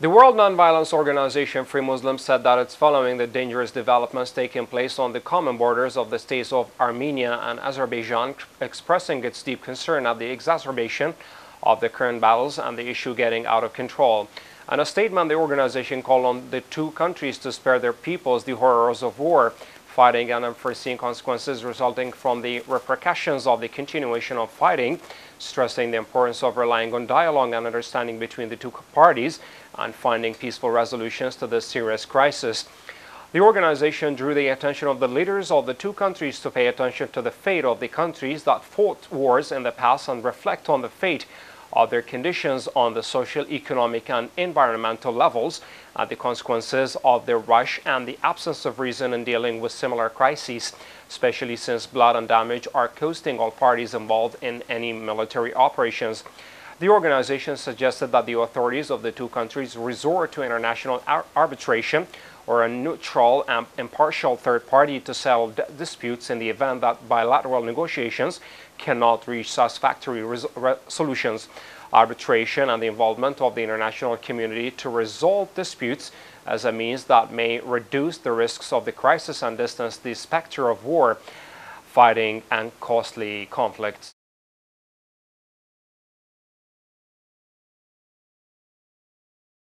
The World Nonviolence Organization Free Muslims said that it's following the dangerous developments taking place on the common borders of the states of Armenia and Azerbaijan, expressing its deep concern at the exacerbation of the current battles and the issue getting out of control. In a statement, the organization called on the two countries to spare their peoples the horrors of war, fighting and unforeseen consequences resulting from the repercussions of the continuation of fighting, stressing the importance of relying on dialogue and understanding between the two parties and finding peaceful resolutions to this serious crisis. The organization drew the attention of the leaders of the two countries to pay attention to the fate of the countries that fought wars in the past and reflect on the fate other conditions on the social, economic and environmental levels, uh, the consequences of the rush and the absence of reason in dealing with similar crises, especially since blood and damage are costing all parties involved in any military operations. The organization suggested that the authorities of the two countries resort to international ar arbitration or a neutral and impartial third party to settle disputes in the event that bilateral negotiations cannot reach satisfactory solutions. Arbitration and the involvement of the international community to resolve disputes as a means that may reduce the risks of the crisis and distance the specter of war, fighting and costly conflicts.